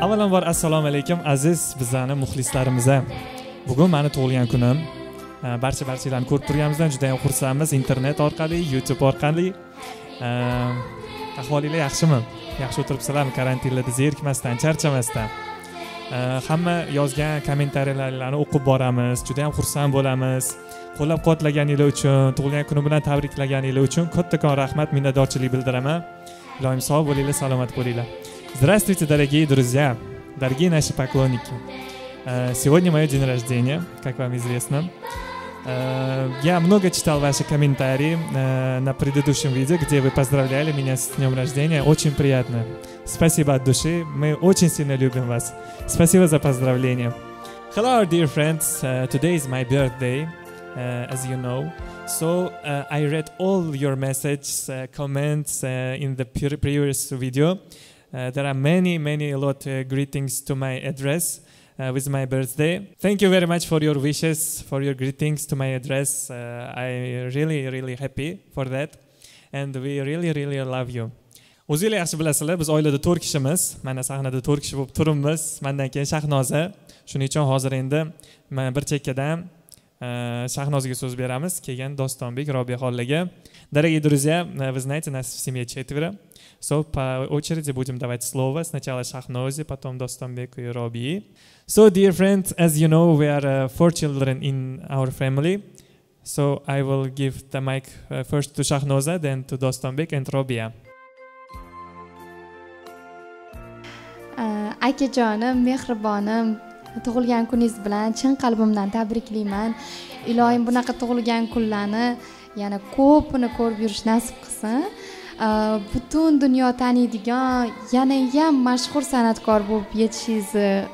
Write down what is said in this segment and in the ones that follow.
avvalambor assalomu alaykum aziz bizani muxlislarimiz bugun mani tug'ilgan kunim e, barcha barchalarni ko'rib turganimizdan juda yam xursandmiz. Internet orqali youtube orqali. E, ahvolinglar yaxshimi? Yaxshi o'tiribsizlarmi? Karantinlarda zerikmasdan charchamasdan. E, hamma yozgan kommentariyalarni o'qib boramiz juda yam xursand bo'lamiz. Qo'llab quvvatlaganinglar uchun tug'ilgan kuni bilan tabriklaganinglar uchun kattakon rahmat minnatdorchilik bildiraman. Iloyim sog' bo'linglar salomat bo'linglar. Здравствуйте, дорогие друзья, дорогие наши поклонники. Э, сегодня мое день рождения, как вам известно. Э, я много читал ваши комментарии э, на предыдущем видео, где вы поздравляли меня с днем рождения. Очень приятно. Спасибо от души. Мы очень сильно любим вас. Спасибо за поздравления. Hello, dear friends. Uh, today is my birthday, uh, as you know. So uh, I read all your messages, comments in the previous video. Uh, there are many, many, a lot uh, greetings to my address uh, with my birthday. Thank you very much for your wishes, for your greetings to my address. Uh, I really, really happy for that. And we really, really love you. o'zinglar yaxshi bilasizlar biz oilada to'rt kishimiz mana sahnada to'rt kishi bo'lib turibmiz mandan keyin shahnoza shuning uchun hozir endi bir chekkadan uh, shahnozaga so'z beramiz keyin dostonbek robiyxonlarga дорогие друзья вы знаете нас в семье четверо So, по очереди будем давать слово. Сначала Шахнозе, потом Достомбек и Роби. So, dear friends, as you know, we are uh, four children in our family. So, I will give the mic uh, first to Shahnoza, then to Dostambek and Robia. Akajonim uh, mehribonim tug'ilgan kuningiz bilan chin qalbimdan tabriklayman iloyim bunaqa tug'ilgan kunlarni yana ko'pini ko'rib yurish nasib qilsin butun dunyo taniydigan yanayam mashhur san'atkor bo'lib yetishingizni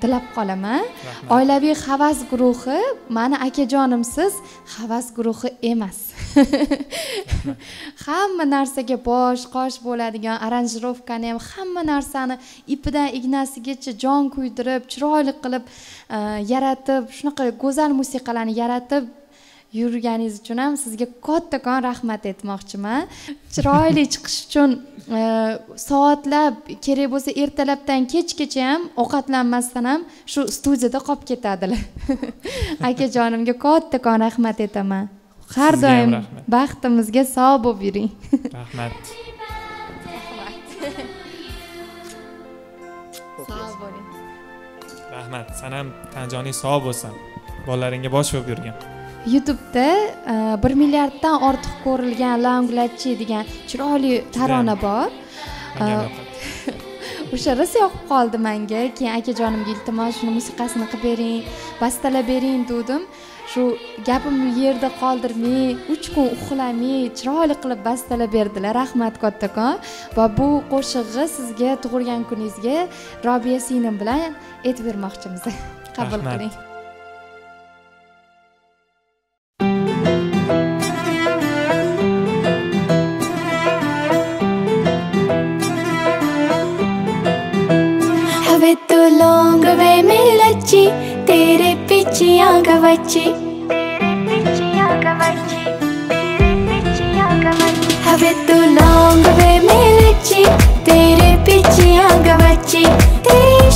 tilab qolaman. Oilaviy havas guruhi mani akajonimsiz havas guruhi emas. Hamma narsaga bosh qosh bo'ladigan aranjirovkani ham hamma narsani ipidan ignasigacha jon kuydirib chiroyli qilib yaratib shunaqa go'zal musiqalarni yaratib yurganingiz uchun ham sizga kattakon rahmat aytmoqchiman. Chiroyli chiqish uchun e, soatlab kerak bo'lsa ertalabdan kechgacha ham ovqatlanmasdan ham shu studiyada qolib ketadilar. Akajonimga kattakon rahmat aytaman. Har doim baxtimizga sog' bo'lib yuring. Rahmat. Sog' bo'ling. Rahmat. San ham tan joning sog' bo'lsin. Bolalaringga bosh bo'lib yurgin youtubeda bir milliarddan ortiq ko'rilgan langlachi degan chiroyli tarona bor o'sha rosa yoqib qoldi manga keyin akajonimga iltimos shuni musiqasini qilib bering bastalab bering degandim shu gapimni yerda qoldirmay uch kun uxlamay chiroyli qilib bastalab berdilar rahmat kattakon va bu qo'shig'ni sizga tug'ilgan kuningizga robiya singlim bilan aytib bermoqchimiz qabul qiling गवची तेरे पीछे पिचिया गवची हवे तू लौंग वे मेरे ची तेरे पीछे पिचिया गवची तेरे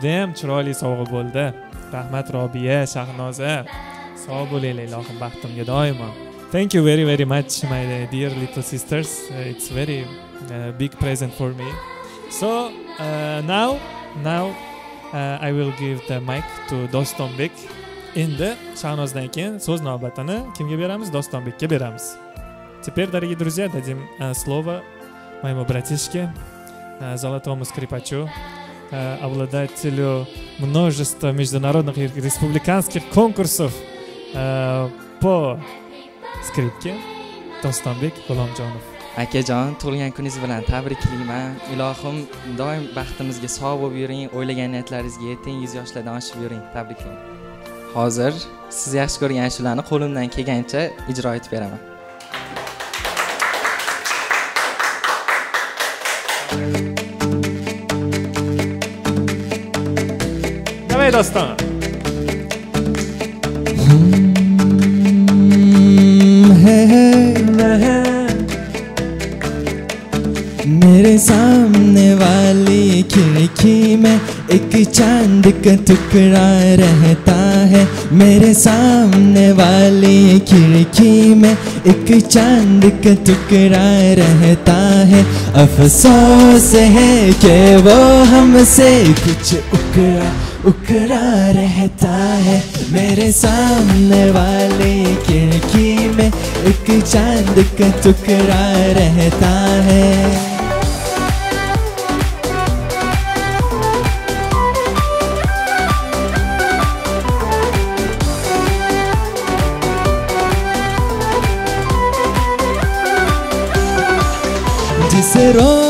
judayam chiroyli sovg'a bo'ldi. Rahmat robiya shahnoza. Sog' bo'linglar ilohim baxtimga doimo. Thank you very very much my dear little sisters. Uh, it's very uh, big present for me. So uh, now now uh, i will give the mic to dostonbek. Endi shahnozdan keyin so'z navbatini kimga beramiz? Dostonbekka beramiz. Теперь дорогие друзья дадим э, слово моему братишке э, золотому скрипачу Э, обладателю множества международных и республиканских конкурсов э, по скрипке Dostonbek G'ulomjonov. akajon tug'ilgan kuningiz bilan tabriklayman ilohim doim baxtimizga sog' bo'lib yuring o'ylagan niyatlaringizga yeting yuz yoshlardan oshib yuring tabriklayman hozir siz yaxshi ko'rgan ashulani qo'limdan kelgancha ijro etib beraman है दास्तां मेरे सामने वाली खिड़की में एक चाँद का टुकड़ा रहता है। मेरे सामने वाली खिड़की में एक चाँद का टुकड़ा रहता है। अफसोस है कि वो हमसे कुछ उकड़ा उकड़ा रहता है मेरे सामने वाले खिड़की में। एक चाँद का टुकड़ा रहता है। जिस रोज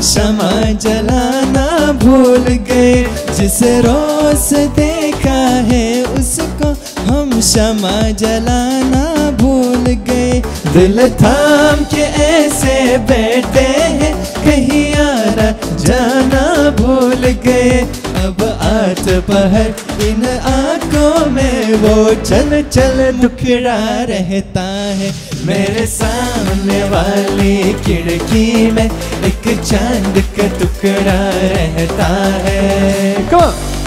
क्षमा जलाना भूल गए। जिस रोस देखा है उसको हम क्षमा जलाना भूल गए। दिल थाम के ऐसे बैठे हैं, कहीं आ रहा जाना भूल गए। आठ पहर, इन आँखों में वो चल चल दुखड़ा रहता है मेरे सामने वाली खिड़की में एक चाँद का टुकड़ा रहता है Come on.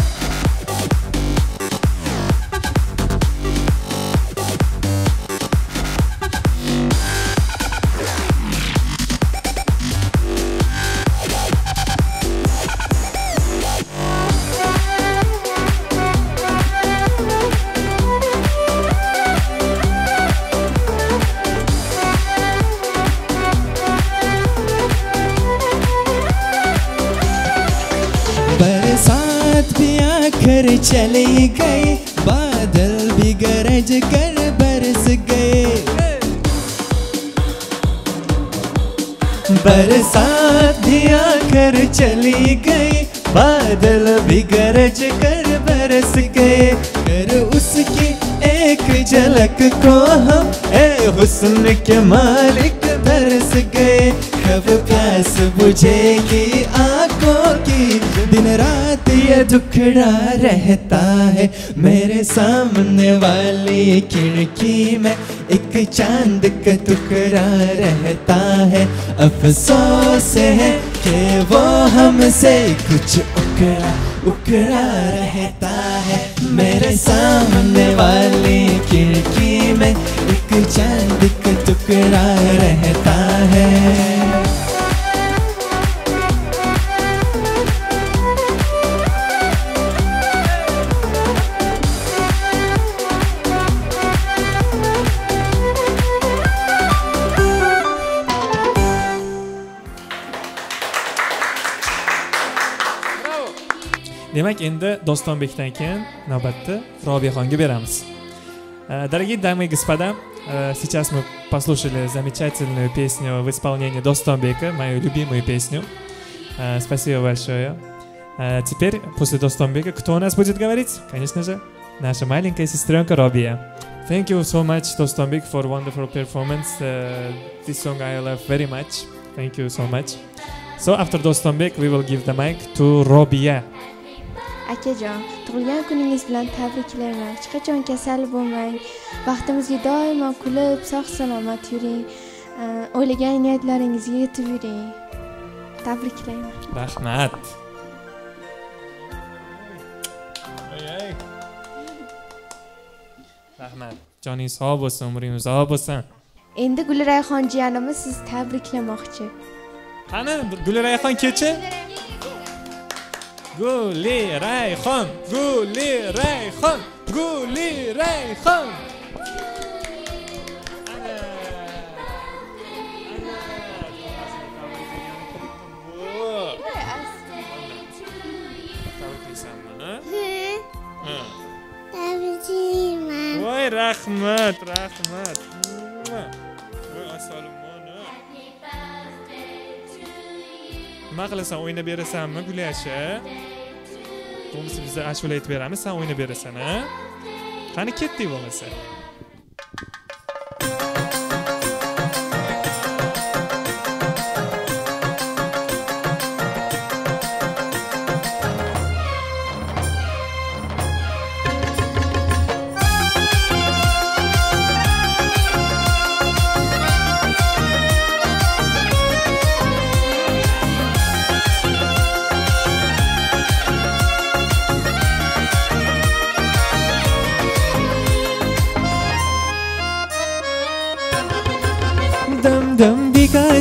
भी आकर चली गई, बादल भी गरज कर बरस गए। बरसात भी आकर चली गई, बादल भी गरज कर बरस गए। कर उसकी एक झलक को हम, ए हुस्न के मालिक बरस गए। कब प्यास बुझेगी आँखों की, दिन रात ये दुखड़ा रहता है मेरे सामने वाली खिड़की में। एक चाँद का टुकड़ा रहता है। अफसोस है कि वो हमसे कुछ उकड़ा उकड़ा रहता है। मेरे सामने वाली खिड़की में एक चाँद का टुकड़ा रहता है। Demak endi dostonbekdan keyin navbatni robiyaxonga beramiz дорогие дамы и господа Сейчас мы послушали замечательную песню в исполнении Достонбека, мою любимую песню. Спасибо большое. Теперь, после Достонбека, кто у нас будет говорить? Конечно же, наша маленькая сестренка Робия. Thank you so much, Dostonbek, for wonderful performance. Uh, this song I love very much. Thank you so much. So after Dostonbek, we will give the mic to Robia. Akajon tug'ilgan kuningiz bilan tabriklayman hech qachon kasal bo'lmang baxtimizga doimo kulib sog' salomat yuring o'ylagan niyatlaringizga yetib yuring tabriklayman Rahmat. Rahmat. Joning sog' bo'lsin, umring uzoq bo'lsin. endi gulrayhon jiyanimiz sizni tabriklamoqchi Qani Gulrayhon kechi? Guli Rayhon, Guli Rayhon, Guli Rayhon. Ana. Ana. Tabriklaysanmi, ha? Ha. Voy rahmat, rahmat. Nima qilasan, o'ynab berasanmi Gulyashi? Bo'lmasa biz ashula aytib beramiz, sen o'ynab berasan, ha? Qani ketdik bo'lmasa.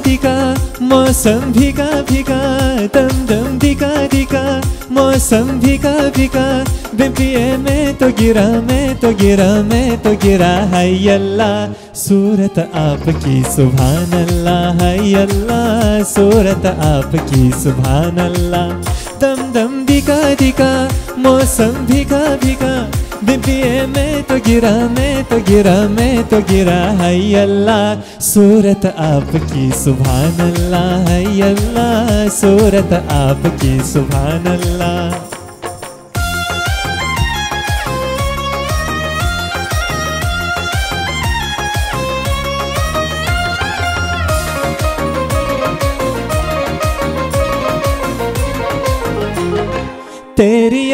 दिका, मौसम भीगा भीगा दम दम दिका दिका मौसम भीगा भीगा बिन पिए में तो गिरा, मैं तो गिरा, मैं तो गिरा हाय अल्लाह सूरत आपकी सुभान अल्लाह है अल्लाह सूरत आपकी सुभान अल्लाह दम दम दिका दिका मौसम भीगा भीगा बिपिए में तो गिरा, मैं तो गिरा, मैं तो गिरा है अल्लाह। सूरत आपकी, सुभान अल्लाह है अल्लाह। सूरत आपकी, सुभान अल्लाह।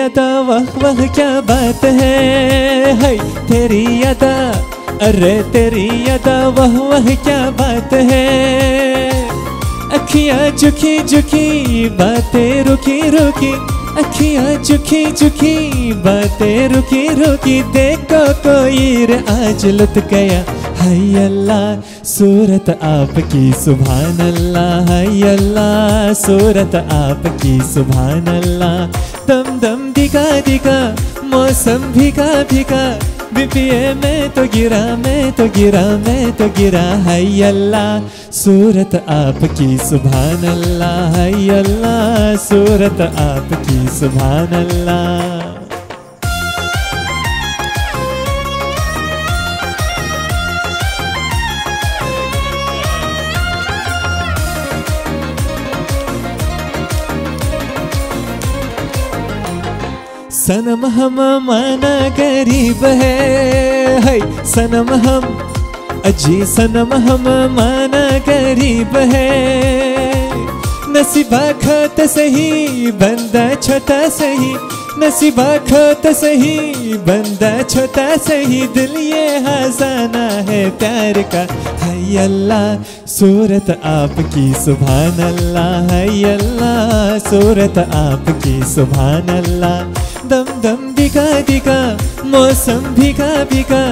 अदा वह वह क्या बात है? हाय तेरी अदा अरे तेरी अदा वह वह क्या बात है? अखियाँ झुकी झुकी बातें रुकी रुकी, अखियाँ झुकी झुकी बातें रुकी रुकी, देखो कोई रे आज लुट गया। हाय अल्लाह, सूरत आपकी, सुभान अल्लाह। हाय अल्लाह, सूरत आपकी, सुभान अल्लाह। दम दम दिखा दिखा, मौसम भीगा भीगा। बिपिए मैं तो गिरा, मैं तो गिरा, मैं तो गिरा है अल्लाह। सूरत आपकी, सुभान अल्लाह है अल्लाह। सूरत आपकी, सुभान अल्लाह। सनम हम माना गरीब है। सनम हम, अजी सनम हम माना गरीब है। नसीबा खत सही, बंदा छोटा सही। नसीबा खत सही, बंदा छोटा सही। दिल ये हजाना है प्यार का। हाय अल्लाह, सूरत आपकी, सुभान अल्लाह। हाय अल्लाह, सूरत आपकी, सुभान अल्लाह। दम दम दिखा दिखा मौसम भीगा भीगा।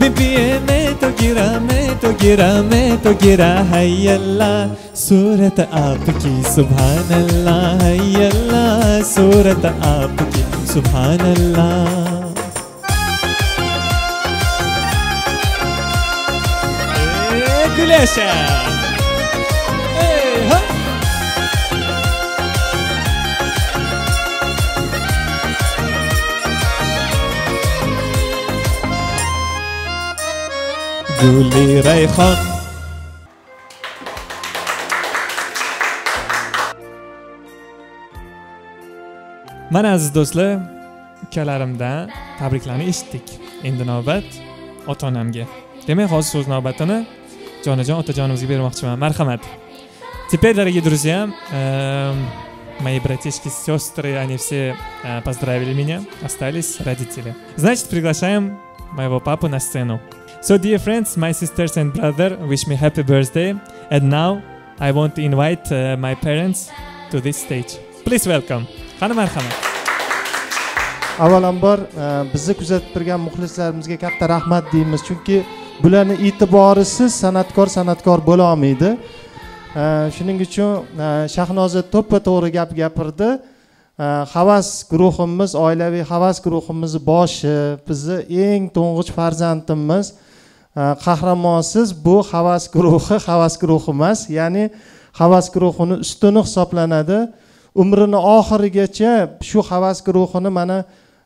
बिपिए मैं तो गिरा मैं तो गिरा मैं तो गिरा हाय अल्लाह। सूरत आपकी सुभान अल्लाह हाय अल्लाह। सूरत आपकी सुभान अल्लाह ए, guli rayhon. Mana aziz do'stlar ukalarimdan tabriklarni eshitdik. Endi navbat ota onamga demak hozir so'z navbatini jonajon otajonimizga bermoqchiman. Marhamat. Теперь дорогие друзья мои братишки сестры они все э, поздравили меня остались родители значит приглашаем моего папу на сцену. So dear friends my sisters and brother wish me happy birthday. And now I want to invite uh, my parents to this stage. Please welcome qani marhamat avvalambor uh, bizni kuzatib turgan muxlislarimizga katta rahmat deymiz. Chunki bularni e'tiborisiz san'atkor san'atkor bo'la olmaydi. Uh, shuning uchun uh, shahnoza to'ppa to'g'ri gap gapirdi. Havas guruhimiz oilaviy havas guruhimizni boshi bizni eng to'ng'ich farzandimiz. Э, qahramonsiz bu havas guruhi havas guruhi emas ya'ni havas guruhini ustuni hisoblanadi. Umrini oxirigacha shu havas guruhini mana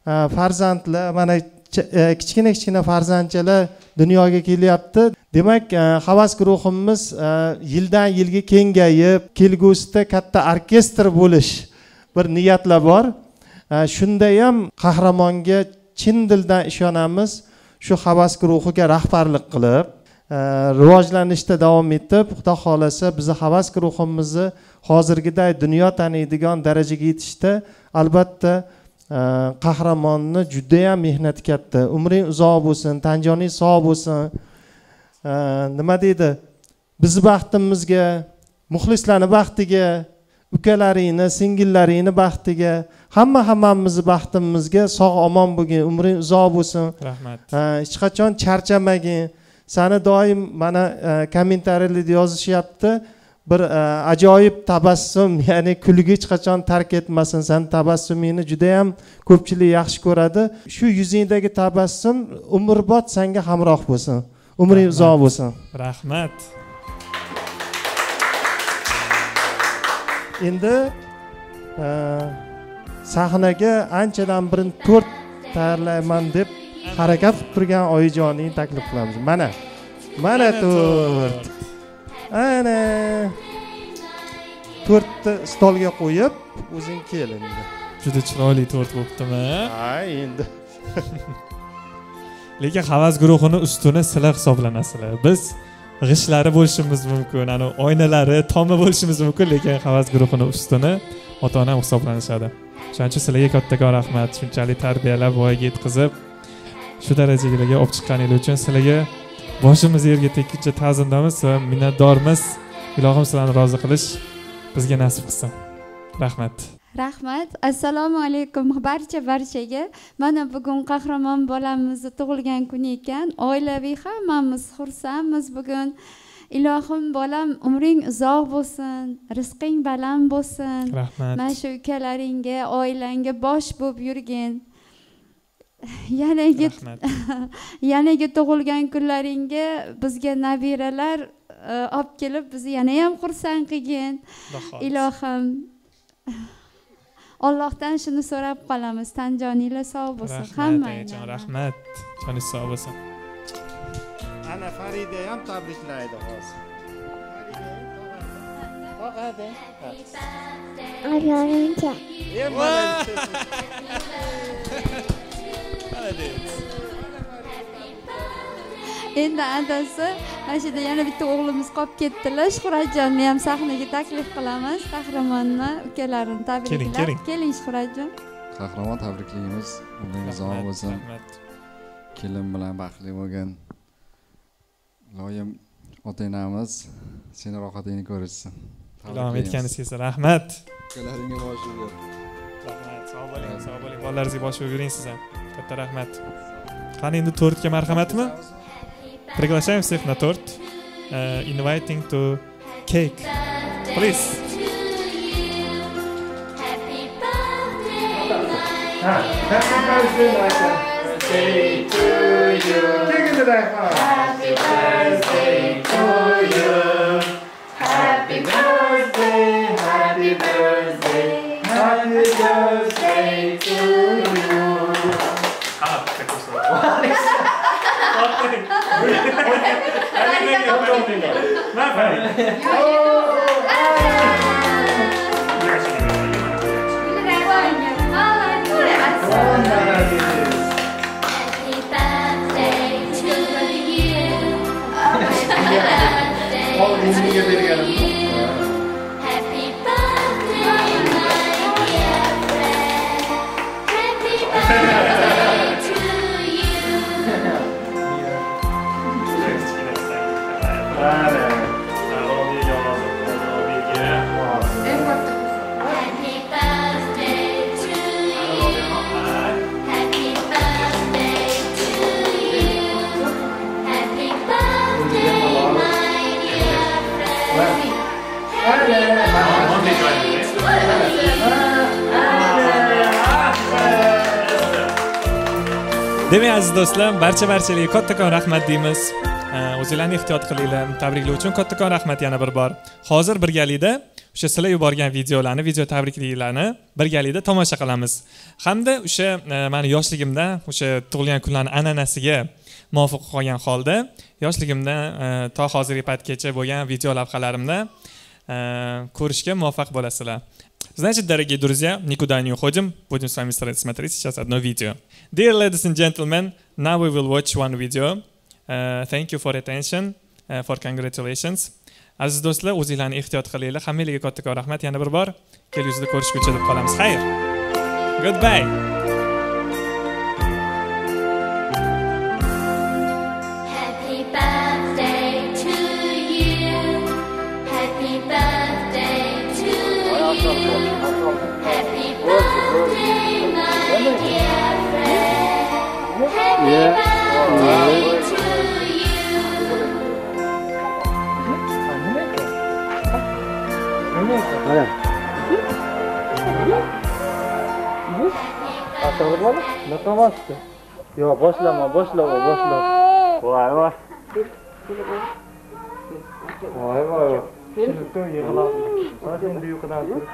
e, farzandlar mana e, kichkina kichkina farzandchalar dunyoga kelyapti. Demak e, havas guruhimiz yildan yilga kengayib kelgusida katta orkestr bo'lish bir niyatlar bor. Shunda ham qahramonga chin dildan ishonamiz. Shu havas guruhiga rahbarlik qilib e, rivojlanishda davom etib xudo xohlasa bizni havas guruhimizni hozirgiday dunyo taniydigan darajaga yetishda albatta e, qahramonni judayam mehnati katta. Umring uzoq bo'lsin tanjoning sog' bo'lsin. E, nima deydi? Bizni baxtimizga muxlislarni baxtiga ukalaringni singillaringni baxtiga hamma hammamizni baxtimizga sog' omon bo'lgin umring uzoq bo'lsin. Rahmat. Hech qachon charchamagin. Sani doim mana e, kommentariyalarda yozishyapti bir e, ajoyib tabassum ya'ni kulgi hech qachon tark etmasin. Sani tabassumingni judayam ko'pchilik yaxshi ko'radi. Shu yuzingdagi tabassum umrbod sanga hamroh bo'lsin. Umring uzoq bo'lsin. Rahmat endi e, sahnaga anchadan beri to'rt tayyorlayman deb harakat qilib turgan oyijoningni taklif qilamiz mana mana to'rt. ana to'rtta stolga qo'yib o'zing kel endi. Juda chiroyli to'rt bo'libdimi ha endi. Lekin havas guruhini ustuni sizlar hisoblanasizlar. Biz g'ishtlari bo'lishimiz mumkin ani oynalari tomi bo'lishimiz mumkin lekin havas guruhini ustuni ota onam hisoblanishadi. Shuning uchun sizlarga kattakon rahmat. Shunchalik tarbiyalab voyaga yetkazib shu darajalarga olib chiqqaningiz uchun sizlarga boshimiz yerga tekkuncha ta'zimdamiz va minnatdormiz. Ilohim sizlarni rozi qilish bizga nasib qilsin. Rahmat. Rahmat. Assalomu alaykum. Barcha barchaga. Mana bugun qahramon bolamizni tug'ilgan kuni ekan. Oilaviy hammamiz xursandmiz bugun. Ilohim bolam umring uzoq bo'lsin rizqing baland bo'lsin. Rahmat. Mana shu ukalaringga oilangga bosh bo'lib yurgin. Yanagi yanagi tug'ilgan kunlaringga bizga nabiralar e, olib kelib bizni yanayam xursand qilgin. Ilohim ollohdan shuni so'rab qolamiz tan joninglar sog' bo'lsin hammanglar ayajon rahmat joningiz sog' bo'lsin ana farida ham tabriklaydi hozir tog'adi Oyonincha. Endi adasi mana shu yerda yana bitta o'g'limiz qolib ketdilar. Shuhratjonni ham sahnaga taklif qilamiz. Qahramonni ukalarini tabriklab keling. keling. Shuhratjon qahramon tabriklaymiz umringiz rahmat bo'lsin. kelin bilan baxtli bo'lgin. Iloyim ota onamiz seni rohatingni ko'rishsin. Ilhom etganingizga rahmat. Ukalaringga bosh ber rahmat sog' bo'ling sog' bo'ling. Bolalaringizga bosh bo'lib yuring siz ham katta rahmat. Qani endi to'rtga marhamatmi Приглашаем всех на торт. Uh, inviting to cake. Please. Happy birthday to you. Cake in Happy birthday to you. Happy birthday, happy birthday, happy birthday. 何 demak do'stlar barcha barchalarga kattakon rahmat deymiz. O'zinglarni ehtiyot qilinglar tabriklar uchun kattakon rahmat yana bir bor. Hozir birgalikda o'sha sizlar yuborgan videolarni video tabrikliklarni birgalikda tomosha qilamiz. Hamda o'sha e, mani yoshligimda o'sha tug'ilgan kunlarni an'anasiga muvofiq qolgan holda yoshligimda e, to hozirgi paytgacha bo'lgan video lavhalarimni e, ko'rishga muvaffaq bo'lasizlar. Значит, дорогие друзья, никуда не уходим. Будем с вами смотреть сейчас одно видео. Dear ladies and gentlemen, now we will watch one video. Uh, thank you for attention, uh, for congratulations. Aziz do'stlar, o'zinglarni ehtiyot qilinglar. Hammanglarga kattakon rahmat yana bir bor. Kelgusida ko'rishguncha deb qolamiz. Xayr. Goodbye. Yo'q boshlama boshlama boshlama voy voy voy voy Şimdi yig'lab mana endi uyqudan turib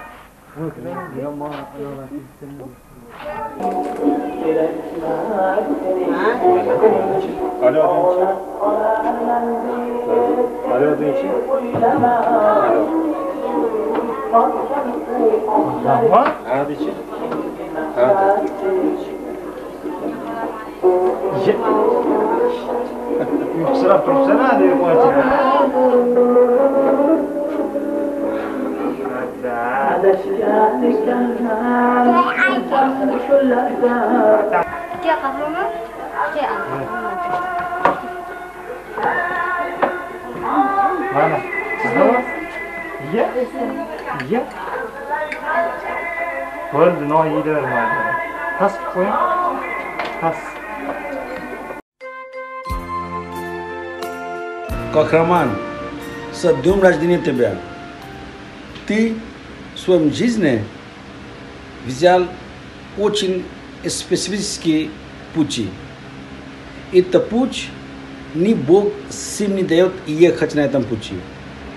Alo deyinchi. Alo deyinchi. Alo. Profissional, profissional, ele pode. Quer carruma? Quer carruma? Vai lá. Yeah. Ye. Bo'ldi, no yeylavermaydi. Past qo'ying. Past. Kahraman, садом рождения тебя. Ты в своем жизни взял очень специфические пути. Это путь не Бог всем не дает ехать на этом пути.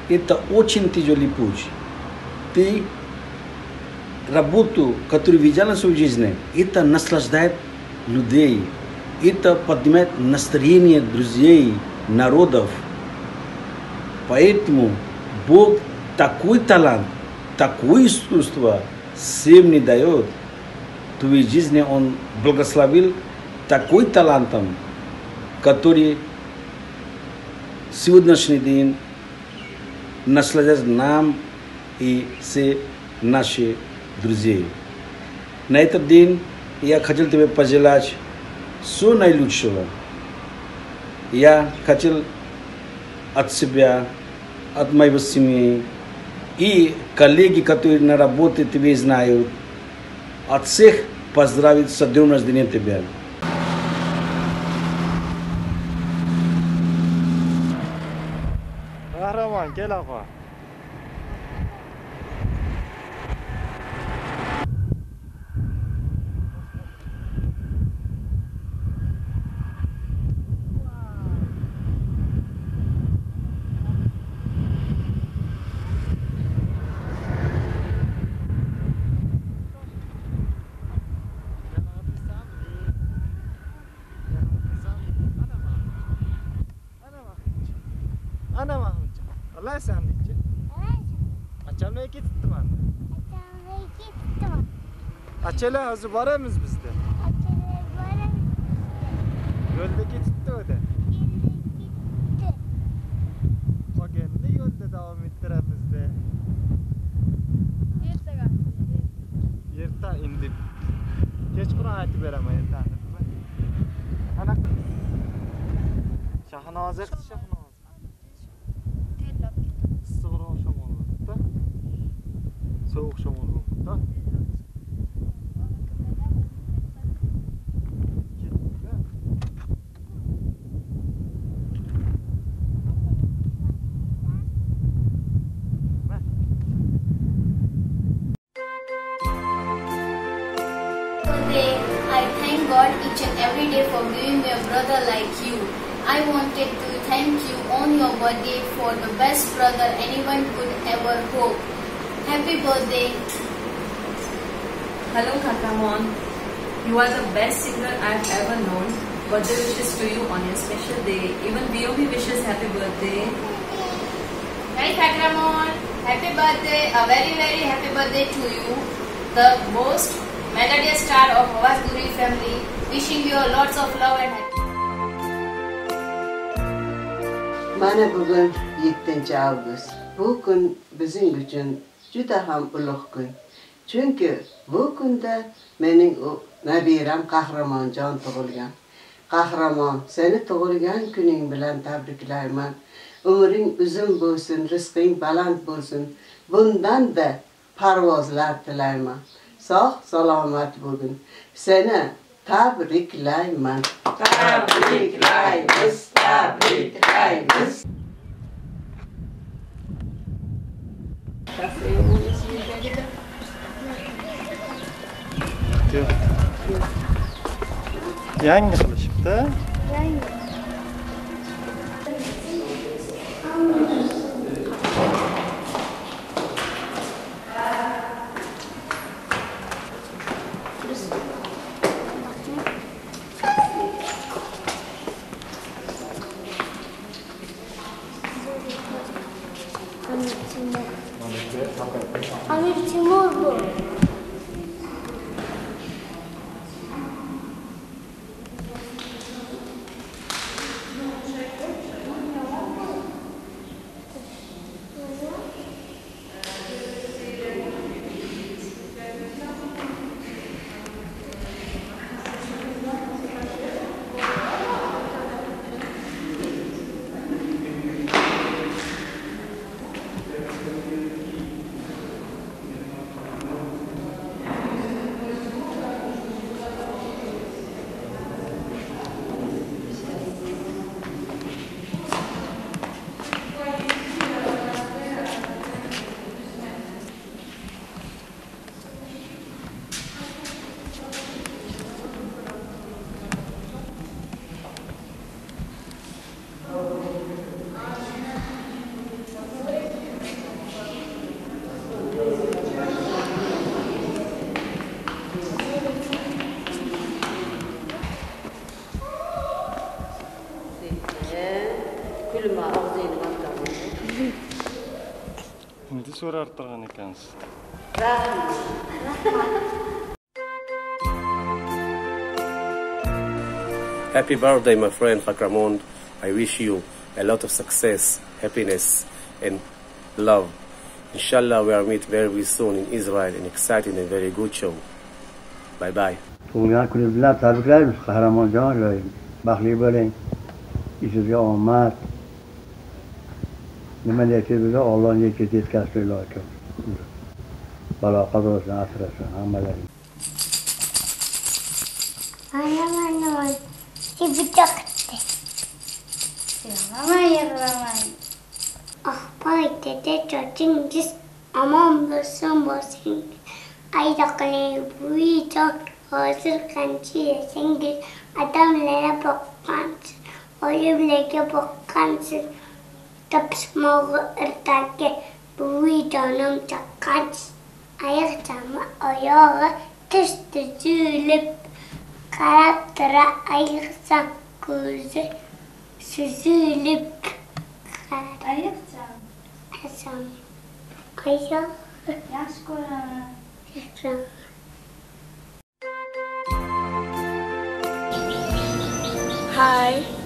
Это очень тяжелый путь. Ты работу, которую видел на своей жизни, это наслаждает людей. Это поднимает настроение друзей, народов. Поэтому Бог такой талант, такое искусство всем не дает. Твоей жизни Он благословил такой талантом, который сегодняшний день наслаждается нам и все наши друзей. На этот день я хотел тебе пожелать все наилучшего. Я хотел от себя, от моего семьи и коллеги, которые на работе тебя знают, от всех поздравить с днем рождения тебя. Ana Mahmutcan. Allah sen diyecek. Açalmaya gittim anne. Açele hazır varımız bizde. Gölde gitti öde. Pagenli yolda devam ettiremiz de. Yırta indi. Geç Kur'an ayeti vereme yırta. Ana. Şahnazet. The most melodious star of Avaz Guri family. Wishing you lots of love and happiness. Mana bugun 7 avgust. Bu kun bizning uchun juda ham ulug' kun. Chunki bu kunda mening nabiram Qahramonjon tug'ilgan. Qahramon, seni tug'ilgan kuning bilan tabriklayman. Umring uzun bo'lsin, rizqing baland bo'lsin. Bundan-da parvozlar tilayman. Sog' salomat bo'lgin. Seni tabriklayman. Tabriklaymiz, tabriklaymiz. yangi qilishibdi Тимур был. Endi so'rar turgan ekansiz Happy birthday, my friend Fakramond. I wish you a lot of success, happiness, and love. Inshallah, we are meet very, very soon in Israel, an exciting and very good show. Bye bye. tug'ilgan kuningiz bilan tabriklaymiz qahramonjon baxtli Nimen ekibine Allah'ın yekidi etkisiyle hakim. Balakat olsun, asır olsun, hamelerim. Anam anam, bir bıçak etti. Yalamayın, yalamayın. Ahbay dede çocuğun diz aman basın basın. Aydakını buyacak hazır kançı yesengil adamlara bakkansın. Ölümlere bakkansın. Tapsmağı ırtaki buydonum çakansın. Ayakçamı ayağı tüstü zülüp qarab tura ayiqcham ko'zi suzilib ayiqcham Hasan. Ayşe. Yaxshi ko'raman. Yaxshi. Hi,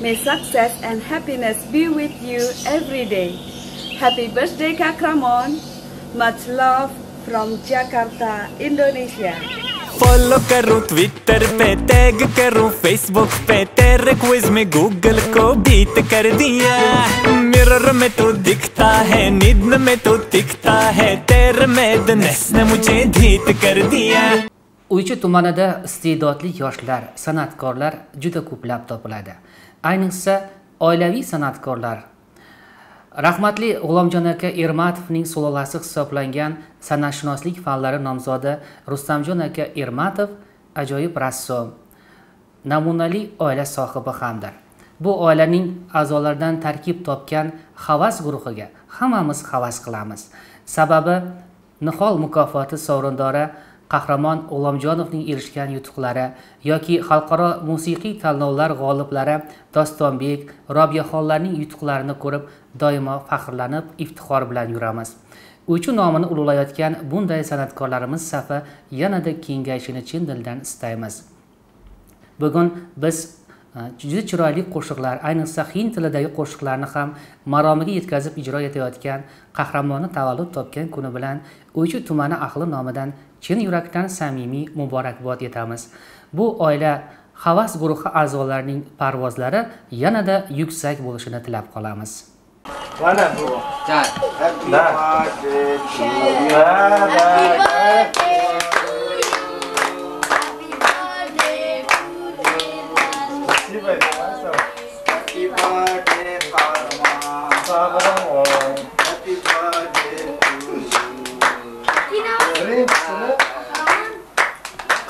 may success and happiness be with you every day. Happy birthday Kak Ramon. Much love from Jakarta, Indonesia. Follow करूँ Twitter पे tag करूँ Facebook पे तेरे क्विज में गूगल को बीट कर दिया मिरर में तो दिखता है नींद में तो दिखता है तेरे मैडनेस ने मुझे धीत कर दिया uychi tumanida iste'dodli yoshlar san'atkorlar juda ko'plab topiladi ayniqsa oilaviy san'atkorlar. Rahmatli g'ulomjon aka ermatovning sulolasi hisoblangan san'atshunoslik fanlari nomzodi rustamjon aka ermatov ajoyib rassom. Namunali oila sohibi hamdir. Bu oilaning a'zolaridan tarkib topgan havas guruhiga hammamiz havas qilamiz. Sababi nihol mukofoti sovrindori qahramon g'ulomjonovning erishgan yutuqlari yoki xalqaro musiqiy tanlovlar g'oliblari dostonbek robiyaxonlarning yutuqlarini ko'rib doimo faxrlanib iftixor bilan yuramiz. O'chu nomini ulug'layotgan bunday san'atkorlarimiz safi yanada kengayishini chin dildan istaymiz. Bugun biz juda chiroyli qo'shiqlar ayniqsa hind tilidagi qo'shiqlarni ham maromiga yetkazib ijro etayotgan qahramoni tavallud topgan kuni bilan uychi tumani ahli nomidan chin yurakdan samimiy muborakbod etamiz. Bu oila havas guruhi a'zolarining parvozlari yanada yuksak bo'lishini tilab qolamiz. Mana bu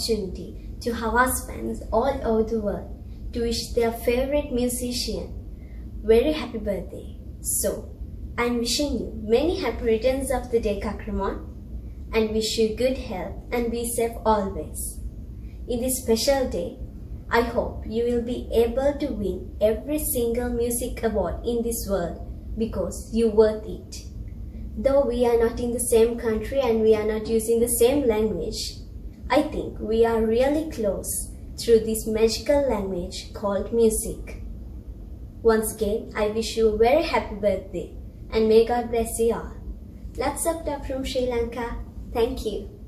opportunity to Havas fans all over the world to wish their favorite musician very happy birthday. So, I'm wishing you many happy returns of the day Kakramon and wish you good health and be safe always. In this special day, I hope you will be able to win every single music award in this world because you're worth it. Though we are not in the same country and we are not using the same language, I think we are really close through this magical language called music. Once again, I wish you a very happy birthday and may God bless you all. Lots of love from Sri Lanka. Thank you.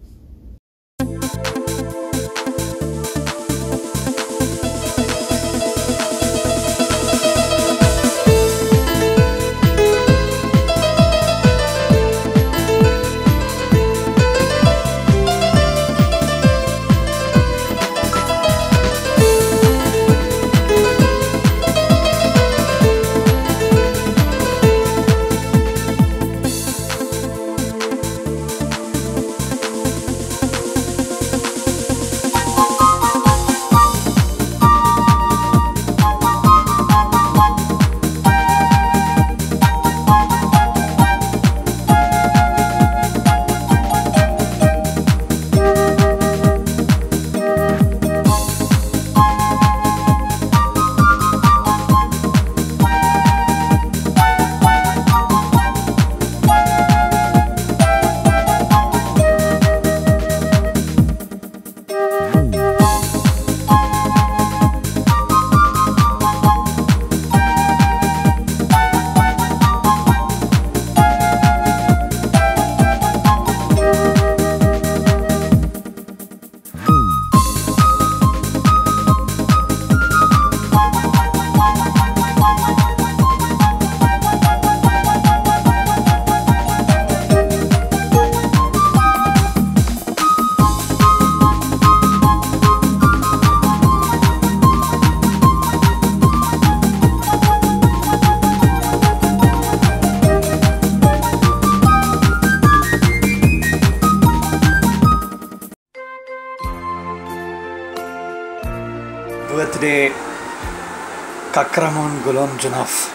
Kakramon Junaf.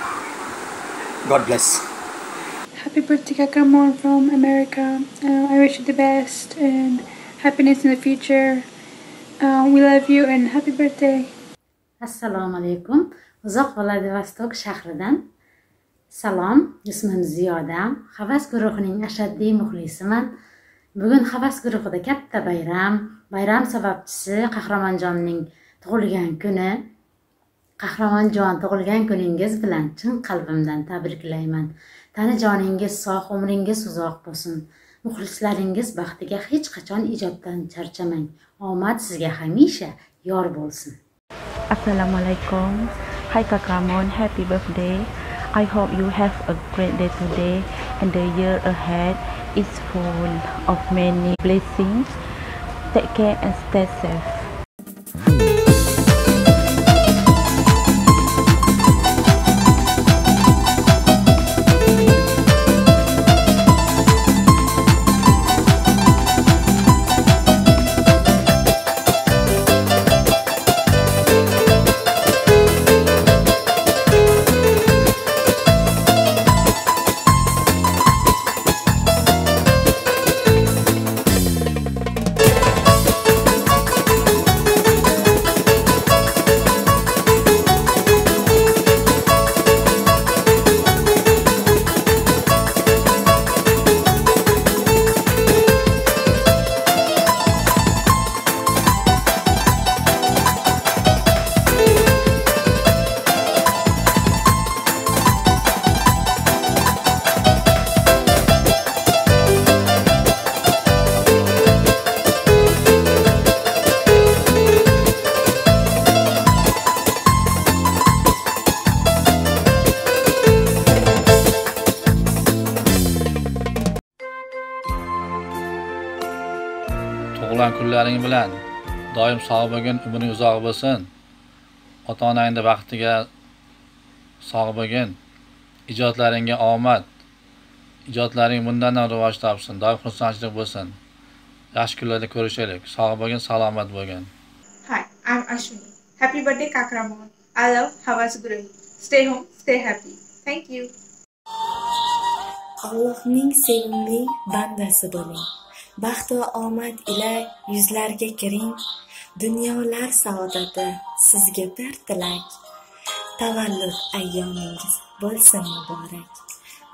God bless. Happy birthday, Kakramon from America. Uh, I wish you the best and happiness in the future. Uh, we love you and happy birthday. assalomu alaykum uzoq vladivostok shahridan salom ismim ziyoda havas guruhining ashaddiy muxlisiman bugun havas guruhida katta bayram bayram sababchisi qahramonjonning tug'ilgan kuni qahramonjon tug'ilgan kuningiz bilan chin qalbimdan tabriklayman tani joningiz sog' umringiz uzoq bo'lsin muxlislaringiz baxtiga hech qachon ijoddan charchamang omad sizga hamisha yor bo'lsin Assalamualaikum. Hi Kak happy birthday. I hope you have a great day today and the year ahead is full of many blessings. Take care and stay safe. Kunlaring bilan doim sog' bo'lgin umring uzoq bo'lsin ota onangni baxtiga sog' bo'lgin ijodlaringga omad ijodlaring bundan ham rivoj topsin doim xursandchilik bo'lsin yaxshi kunlarda ko'rishaylik sog' bo'lgin salomat bo'lgin Hi, I'm Ashwini. Happy birthday, Kakramon. I love Havas Guru. Stay home, stay happy. Thank you. Allohning sevimli bandasi bo'ling. Baxt va omad ila yuzlarga kiring. Dunyolar saodati sizga bir tilak. Tavallud ayyomingiz bo'lsin muborak.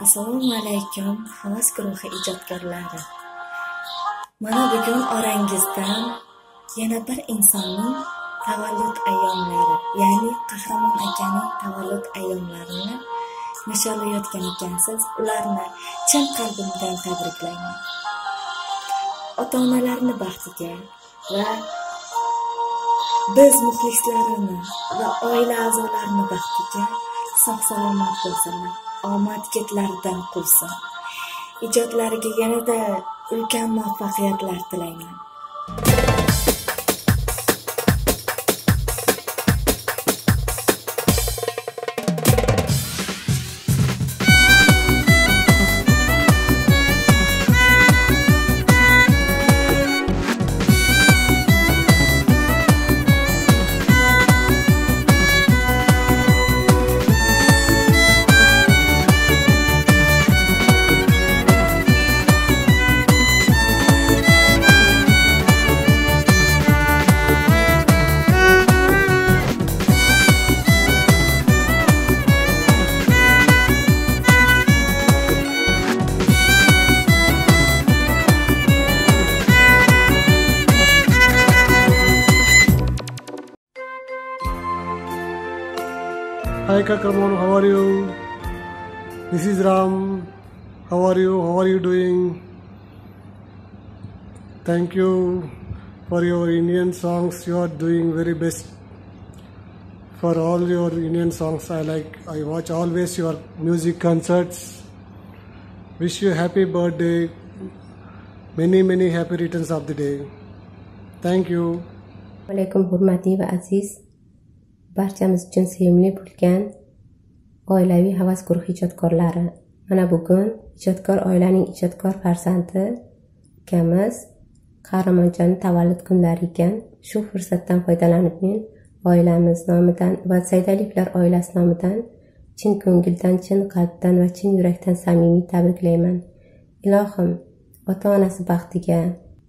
Assalomu alaykum havas guruhi ijodkorlari. Mana bugun orangizdan yana bir insonning tavallud ayyomlari, ya'ni Qahramon akaning tavallud ayyomlarini nishonlayotgan ekansiz. Ularni chin qalbimdan tabriklayman. Ota-onalarni baxtiga va biz muxlislarini va oila a'zolarini baxtiga sog'-salomat bo'lsinlar. Omad ketlaridan quvsin. Ijodlariga yanada ulkan muvaffaqiyatlar tilayman. How are you? This is Ram. How are you? How are you doing? Thank you for your Indian songs. You are doing very best. For all your Indian songs, I like. I watch always your music concerts. Wish you happy birthday. Many many happy returns of the day. Thank you. alaykum hurmatli va aziz barchamiz uchun sevimli bo'lgan oilaviy havas guruhi ijodkorlari. Mana bugun ijodkor oilaning ijodkor farzandi ukamiz qahramonjonni tavallud kunlari ekan. Shu fursatdan foydalanib men oilamiz nomidan va saydalievlar oilasi nomidan chin ko'ngildan chin qalbdan va chin yurakdan samimiy tabriklayman ilohim ota onasi baxtiga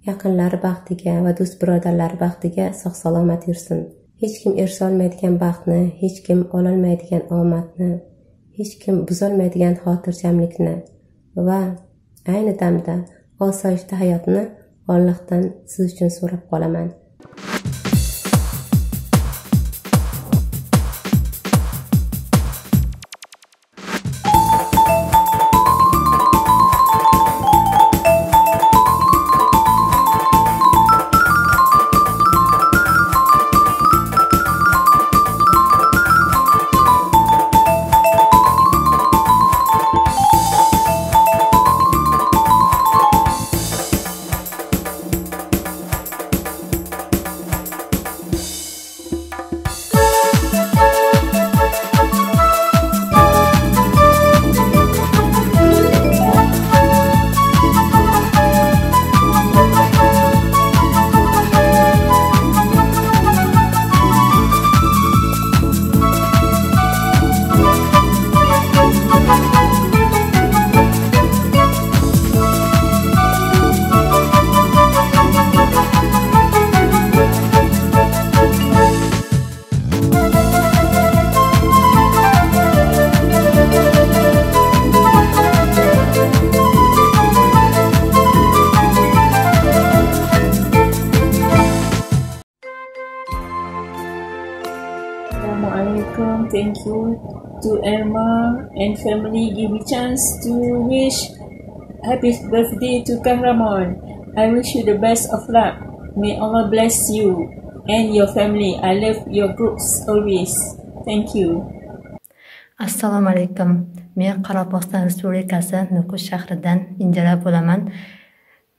yaqinlari baxtiga va do'st birodarlari baxtiga sog' salomat yursin. Hech kim erisholmaydigan baxtni hech kim ololmaydigan omadni hech kim buzolmaydigan xotirjamlikni va ayni damda osoyishta hayotni ollohdan siz uchun so'rab qolaman. Assalamualaikum. Thank you to Emma and family give me chance to wish happy birthday to Kahraman. I wish you the best of luck. May Allah bless you and your family. I love your groups always. Thank you. assalomu alaykum men qoraqalpog'iston respublikasi nukus shahridan injira bo'laman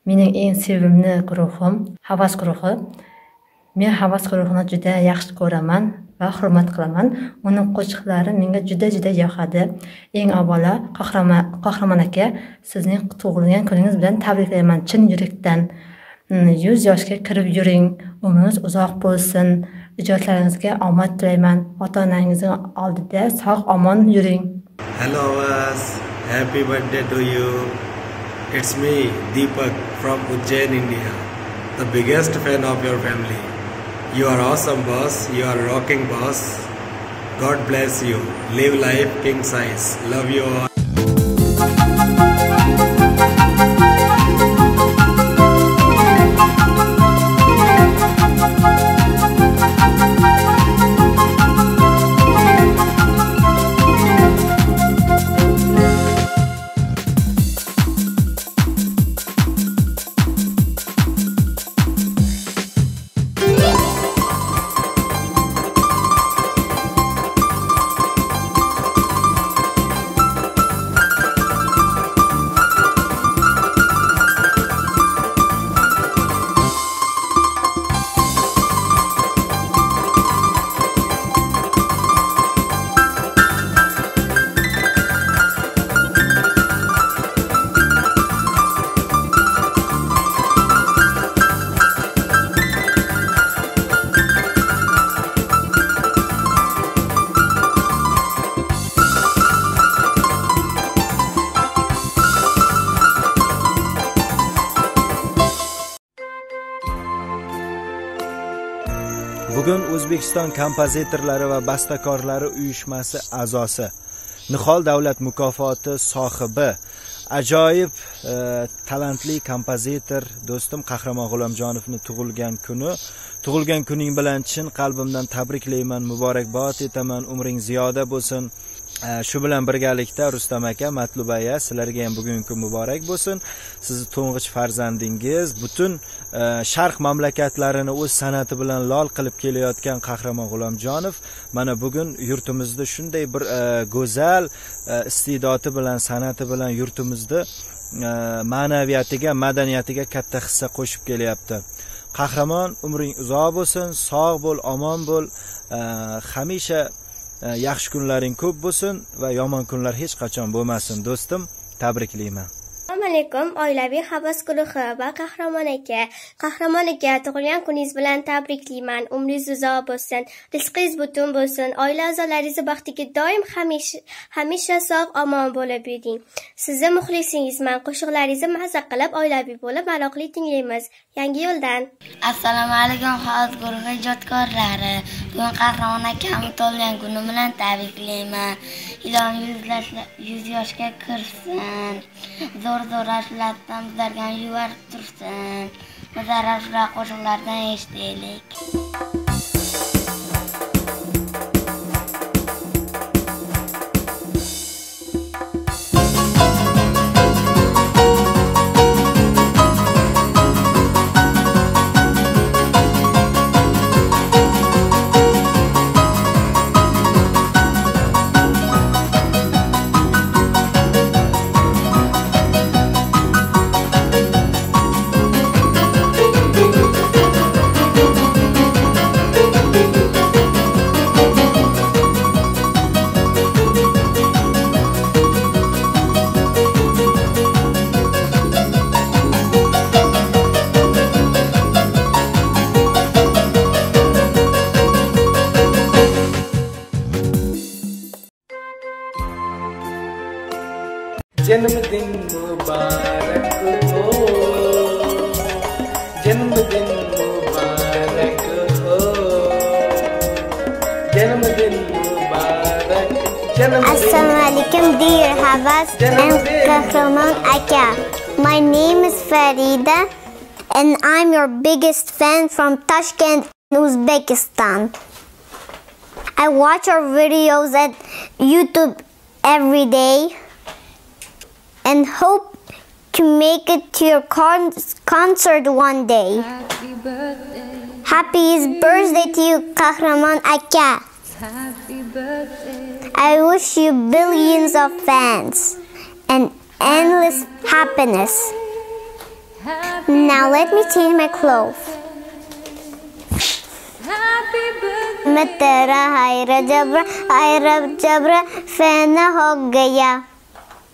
mening eng sevimli guruhim havas guruhi men havas guruhini juda yaxshi ko'raman va hurmat qilaman. Uni qo'shiqlari menga juda juda yoqadi. Eng avvalo qahramon qahramon aka sizning tug'ilgan kuningiz bilan tabriklayman. Chin yurakdan mm, yuz yoshga kirib yuring. Umringiz uzoq bo'lsin. Ijodlaringizga omad tilayman. Ota onangizni oldida sog' omon yuring. Hello, us Happy birthday to you. It's me, Deepak from Ujjain, India. The biggest fan of your family. You are awesome, boss. You are rocking, boss. God bless you. Live life king size. Love you all. O'zbekiston kompozitorlari va bastakorlari uyushmasi a'zosi nihol davlat mukofoti sohibi ajoyib e, talantli kompozitor do'stim qahramon g'ulomjonovni tug'ilgan kuni. Tug'ilgan kuning bilan chin qalbimdan tabriklayman muborakbod etaman umring ziyoda bo'lsin. Э, shu bilan birgalikda rustam aka matluba aya sizlarga ham bugungi kun muborak bo'lsin. Sizni to'ng'ich farzandingiz butun e, sharq mamlakatlarini o'z san'ati bilan lol qilib kelayotgan qahramon g'ulomjonov mana bugun yurtimizda shunday bir e, go'zal e, iste'dodi bilan san'ati bilan yurtimizni ma'naviyatiga madaniyatiga katta hissa qo'shib kelyapti. Qahramon umring uzoq bo'lsin sog' bo'l omon bo'l. Hamisha yaxshi kunlaring ko'p bo'lsin va yomon kunlar hech qachon bo'lmasin do'stim. Tabriklayman. Assalomu alaykum oilaviy havas guruhi va qahramon aka. Qahramon aka tug'ilgan kuningiz bilan tabriklayman. Umringiz uzoq bo'lsin rizqingiz butun bo'lsin. Oila a'zolaringizni baxtiga doim hamisha hamisha sog' omon bo'lib yuring sizni muxlisingizman qo'shiqlaringizni maza qilib oilaviy bo'lib maroqli tinglaymiz. Yangi yo'ldan. Assalomu alaykum havas guruhi ijodkorlari. Bugun qahramon akamni tug'ilgan kuni bilan tabriklayman. Ilohim yuz yoshga kirsin. Zo'r zo'r ashulalardan bizlarga yuvarib tursin. Bizlar ashula qo'shiqlardan eshitaylik. Your biggest fan from Tashkent, Uzbekistan. I watch your videos at YouTube every day and hope to make it to your con- concert one day. Happy birthday to you, Kahraman Aka. I wish you billions of fans and endless happiness. Now let me change my clothes. मैं तेरा हायरा जबरा हायरा जबरा फैन हो गया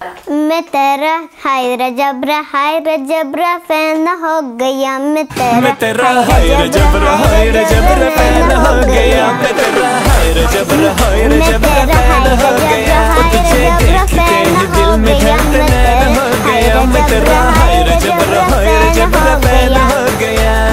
मैं तेरा हाय रजबरा हाय रजबरा फ़ैन हो गया मैं तेरा मैं तेरा हाय रजबरा हाय रजबरा फ़ैन हो गया मैं तेरा हाय रजबरा हाय रजबरा फ़ैन हो गया तुझे देख के दिल में धड़कन हो गया मैं तेरा हाय रजबरा हाय रजबरा फ़ैन हो गया